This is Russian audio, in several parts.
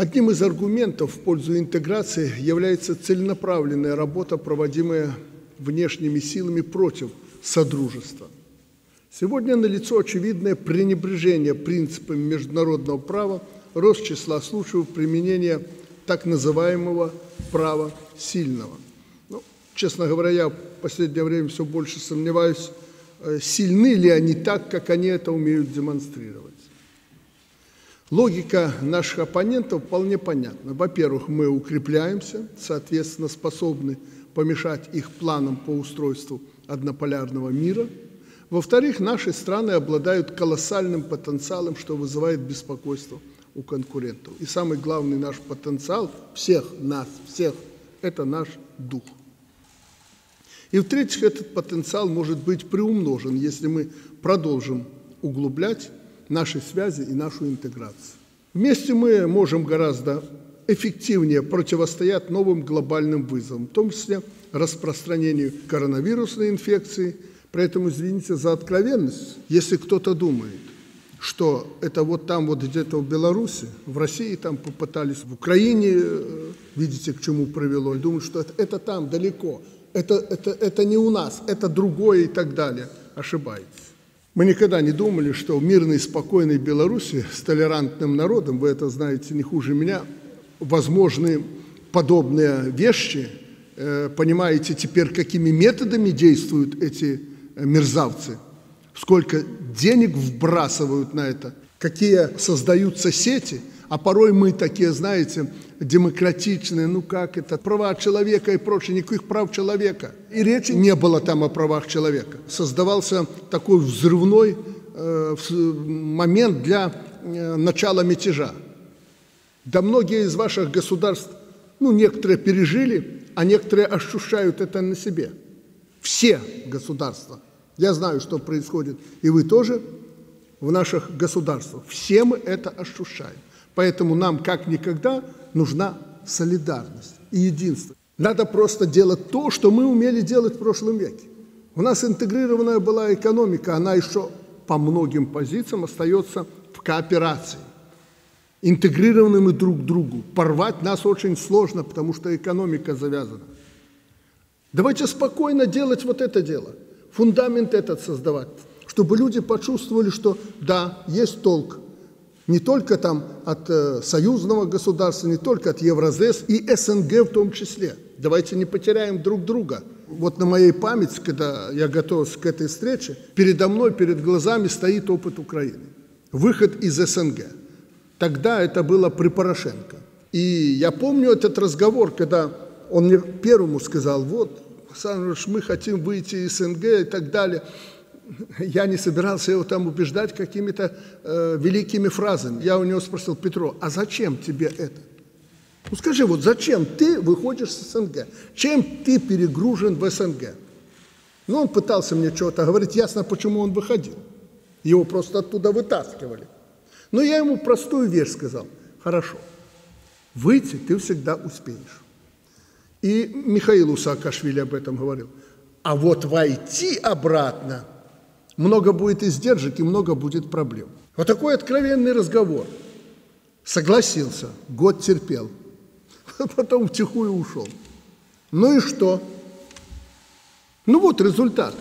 Одним из аргументов в пользу интеграции является целенаправленная работа, проводимая внешними силами против содружества. Сегодня налицо очевидное пренебрежение принципами международного права, рост числа случаев применения так называемого права сильного. Ну, честно говоря, я в последнее время все больше сомневаюсь, э, сильны ли они так, как они это умеют демонстрировать. Логика наших оппонентов вполне понятна. Во-первых, мы укрепляемся, соответственно, способны помешать их планам по устройству однополярного мира. Во-вторых, наши страны обладают колоссальным потенциалом, что вызывает беспокойство у конкурентов. И самый главный наш потенциал всех нас, всех, это наш дух. И в-третьих, этот потенциал может быть приумножен, если мы продолжим углублять нашей связи и нашу интеграцию. Вместе мы можем гораздо эффективнее противостоять новым глобальным вызовам, в том числе распространению коронавирусной инфекции. Поэтому извините за откровенность, если кто-то думает, что это вот там, вот где-то в Беларуси, в России там попытались, в Украине, э, видите, к чему привело, и думают, что это, это там, далеко, это, это, это не у нас, это другое и так далее. Ошибаетесь. Мы никогда не думали, что в мирной, спокойной Беларуси с толерантным народом, вы это знаете не хуже меня, возможны подобные вещи. Э, понимаете теперь, какими методами действуют эти э, мерзавцы, сколько денег вбрасывают на это, какие создаются сети, а порой мы такие, знаете, демократичные, ну как это, права человека и прочее, никаких прав человека. И речи не было там о правах человека. Создавался такой взрывной э, момент для э, начала мятежа. Да многие из ваших государств, ну некоторые пережили, а некоторые ощущают это на себе. Все государства. Я знаю, что происходит, и вы тоже в наших государствах. Все мы это ощущаем. Поэтому нам как никогда нужна солидарность и единство. Надо просто делать то, что мы умели делать в прошлом веке. У нас интегрированная была экономика, она еще по многим позициям остается в кооперации. Интегрированы мы друг к другу. Порвать нас очень сложно, потому что экономика завязана. Давайте спокойно делать вот это дело, фундамент этот создавать, чтобы люди почувствовали, что да, есть толк, не только там от э, союзного государства, не только от Евразес и СНГ в том числе. Давайте не потеряем друг друга. Вот на моей памяти, когда я готовился к этой встрече, передо мной, перед глазами стоит опыт Украины. Выход из СНГ. Тогда это было при Порошенко. И я помню этот разговор, когда он мне первому сказал, вот, Александр мы хотим выйти из СНГ и так далее я не собирался его там убеждать какими-то э, великими фразами. Я у него спросил, Петро, а зачем тебе это? Ну скажи, вот зачем ты выходишь с СНГ? Чем ты перегружен в СНГ? Ну, он пытался мне что-то говорить, ясно, почему он выходил. Его просто оттуда вытаскивали. Но я ему простую вещь сказал. Хорошо, выйти ты всегда успеешь. И Михаил Усаакашвили об этом говорил. А вот войти обратно – много будет издержек и много будет проблем. Вот такой откровенный разговор. Согласился, год терпел, потом втихую ушел. Ну и что? Ну вот результат.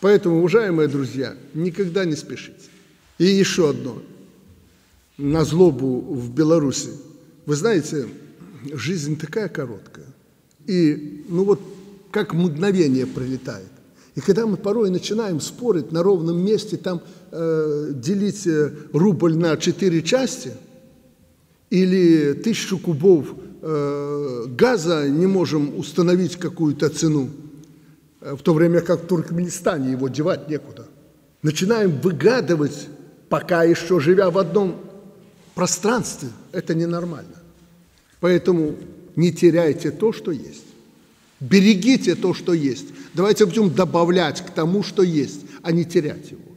Поэтому, уважаемые друзья, никогда не спешите. И еще одно. На злобу в Беларуси. Вы знаете, жизнь такая короткая. И, ну вот, как мгновение пролетает. И когда мы порой начинаем спорить на ровном месте, там э, делить э, рубль на четыре части, или тысячу кубов э, газа не можем установить какую-то цену, э, в то время как в Туркменистане его девать некуда. Начинаем выгадывать, пока еще живя в одном пространстве. Это ненормально. Поэтому не теряйте то, что есть. Берегите то, что есть. Давайте будем добавлять к тому, что есть, а не терять его.